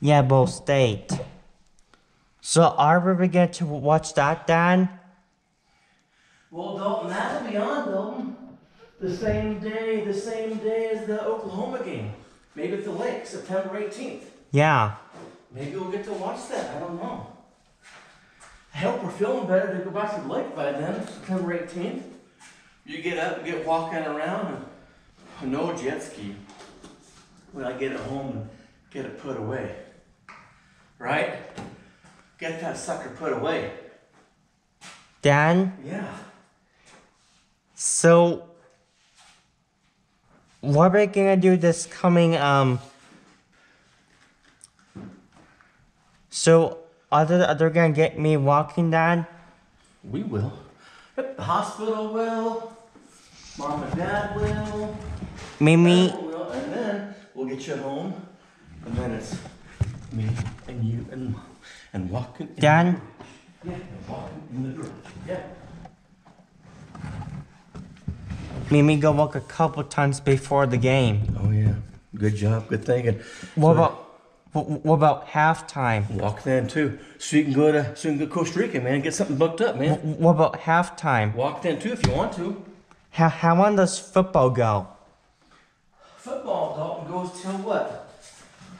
Yeah, Ball State. So are we going to watch that, Dan? Well, Dalton, that'll be on, Dalton. The same day, the same day as the Oklahoma game. Maybe at the lake, September 18th. Yeah. Maybe we'll get to watch that. I don't know. I hope we're feeling better to go back to the lake by then, September 18th. You get up, get walking around, and no jet ski. When I get it home and get it put away. Right? Get that sucker put away. Dan, Yeah. so what are we gonna do this coming um so are they, are they gonna get me walking Dan? We will. The hospital will. Mom and dad will. Mimi Dad will, And then we'll get you home. And then it's me and you and. And walking. in- Dan? Yeah, and walking in the. Yeah. Mimi go walk a couple times before the game. Oh, yeah. Good job. Good thinking. What So, about what, what about halftime? Walk then too. So you can go to so you can go to Costa Rica, man. Get something booked up, man. Wh- What about halftime? Walk then too if you want to. How how long does football go? Football, Dalton, goes till what?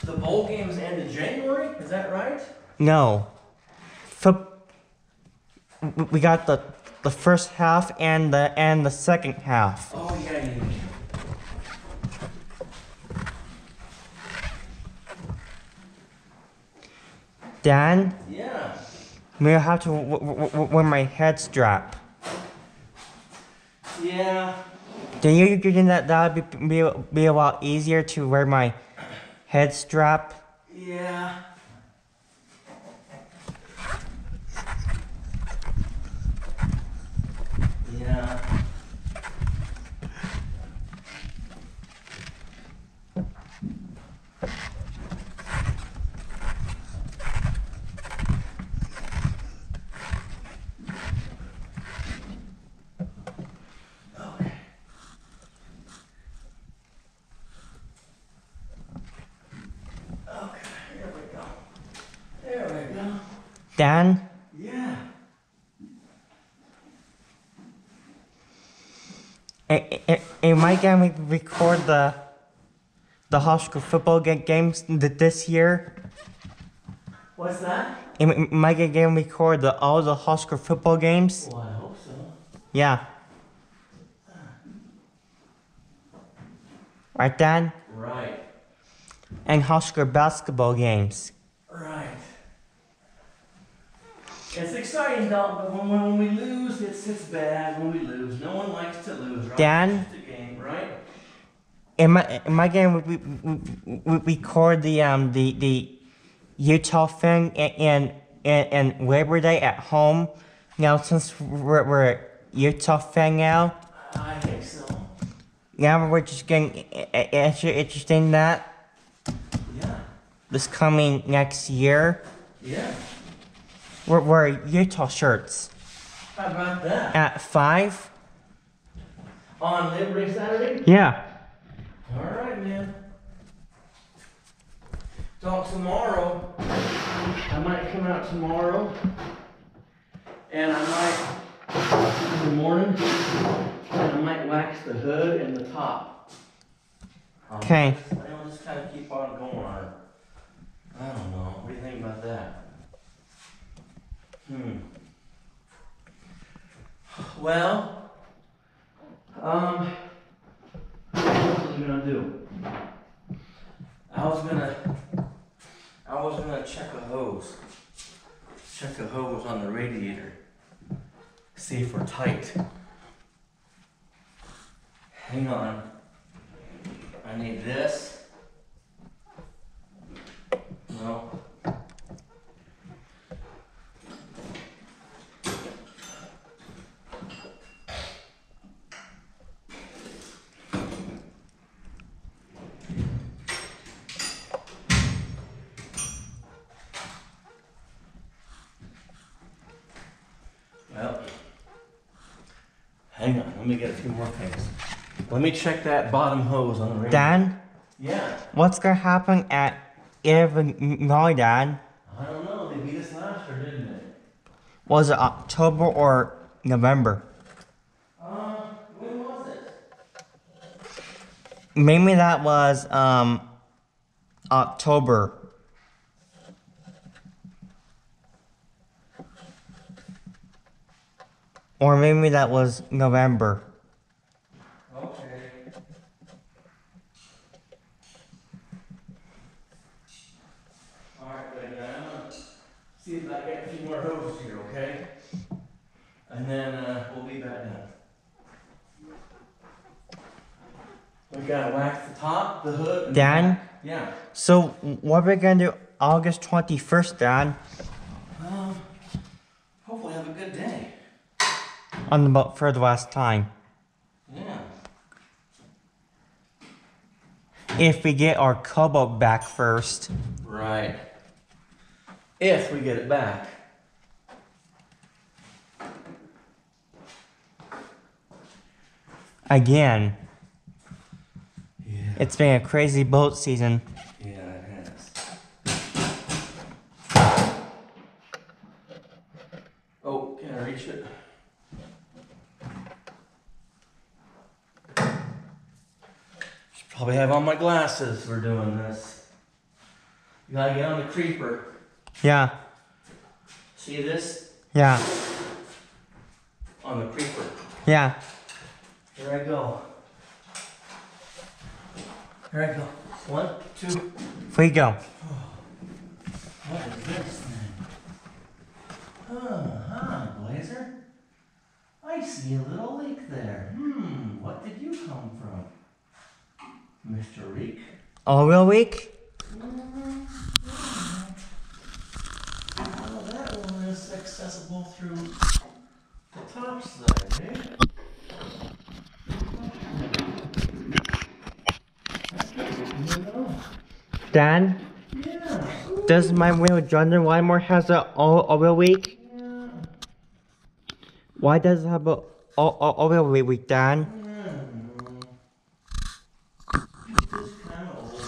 The bowl games end in January? Is that right? No. We got the the first half and the and the second half. Oh, yeah, yeah, yeah. Dan, Yeah. we have to w- w- w- wear my head strap. Yeah. Then you you think that that would be, be be a lot easier to wear my head strap? Yeah. Yeah. Okay. Okay, here we go. There we go. Dan, Yeah. am I gonna record the the high school football ga- games this year? What's that? Am, I gonna record the all the high school football games? Well, I hope so. Yeah. Right, Dan? Right. And high school basketball games. Right. It's exciting, Doc, but when, when we lose, it's, it's bad when we lose. No one likes to lose, right? Dan? It's just a game, right? Am I am I gonna re- re- re- record the um the the Utah thing and and and Labor Day at home? Now since we're, we're Utah thing now, I think so. now we're just getting actually interested in that Yeah. this coming next year. Yeah. We're we're Utah shirts How about that? at five. On Labor Day Saturday? Yeah. All right, man. Talk tomorrow. I might come out tomorrow. And I might, in the morning, and I might wax the hood and the top. Okay. I'll just kind of keep on going. I don't know. What do you think about that? Hmm. Well, um, what was I gonna do? I was gonna, I was gonna check a hose. Check a hose on the radiator. See if we're tight. Hang on. I need this. No. Well, hang on. Let me get a few more things. Let me check that bottom hose on the radiator. Dan, Yeah. what's gonna happen at Illinois, Dad? I don't know. They beat us last year, didn't they? Was it October or November? Uh, when was it? Maybe that was um October. Or maybe that was November. Okay. Alright, buddy, now I'm gonna see if I get a few more hoses here, okay? And then, uh, we'll be back done. We gotta wax the top, the hood. and the Dan? back. Yeah. So what we're we gonna do August twenty first, Dan? Um, hopefully have a good day. On the boat for the last time. Yeah. If we get our cobalt back first. Right. If we get it back. Again. Yeah. It's been a crazy boat season. Yeah, it has. Oh, can I reach it? Should probably have on my for doing this. You gotta get on the creeper. Yeah, See this? yeah, On the creeper. yeah. Here I go. Here I go. One, two. We go. What is this thing? Oh, huh, Blazer. I see a little leak there. Hmm, what did you come from? Mr. Reek? Oil week? Oh, that one is accessible through the top side, eh? That's good to know. Dan, Yeah. does my wheel Jordan Wymore has a o- oil week? Yeah. Why does it have a o- o- oil week, Dan? This kind of old.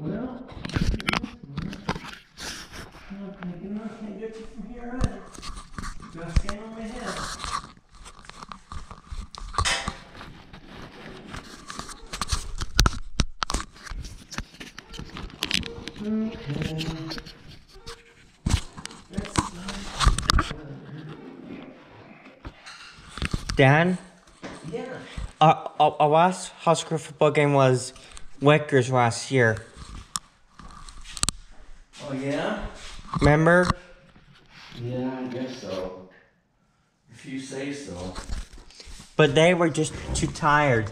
Well, I'm thinking I can't get you from here either. Gotta stand on my head. Okay. That's Dan, yeah. our, our, our last high school football game was Wickers last year. Oh yeah. Remember? Yeah, I guess so. If you say so. But they were just too tired.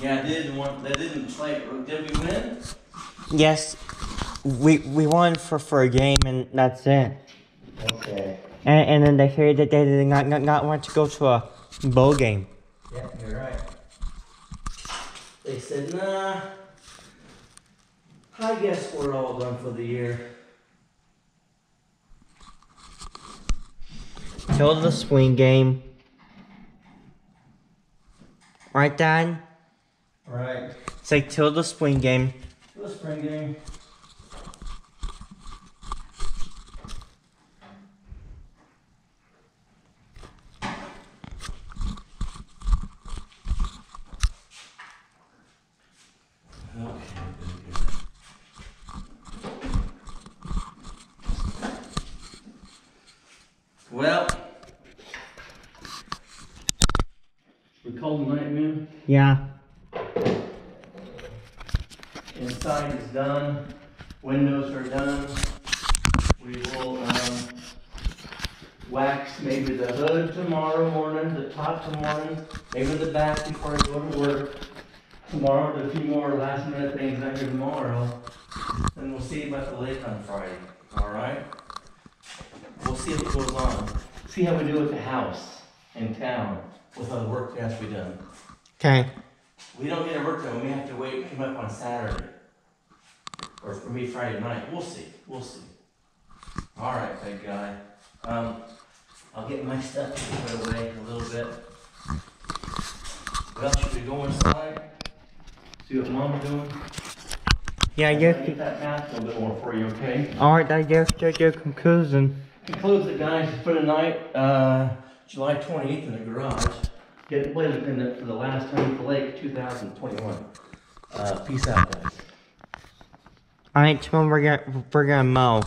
Yeah, I didn't want. They didn't play. Did we win? Yes, we we won for, for a game and that's it. Okay. And, and then they said that they did not, not, not want to go to a bowl game. Yeah, you're right. They said, nah. I guess we're all done for the year. Till the swing game. Right, Dan? Right. Say till the swing game. For the spring game. Okay, good, good. Well, we called the night man. Yeah. Inside is done, windows are done. We will, um, wax maybe the hood tomorrow morning, the top tomorrow, maybe the back before I go to work. Tomorrow, do a few more last minute things I do tomorrow. Then we'll see about the lake on Friday, alright? We'll see what goes on, see how we do with the house in town, with all the work that has to be done. Okay. We don't get our work done, we have to wait, and come up on Saturday. Or for me, Friday night, we'll see, we'll see. Alright, big guy, um, I'll get my stuff put away a little bit. Well, should we go inside? See what mom's doing? Yeah, I'll you. Get that math a little bit more for you, okay? All right, I guess your your conclusion. Concludes it, guys, for the night, uh, July 28th in the garage. Get the, for the last time for Lake 2021. Uh, peace out, guys. All right, tomorrow we're gonna we're gonna mow.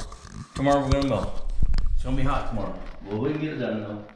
Tomorrow we're gonna mow. It's gonna be hot tomorrow. Well, we can get it done though.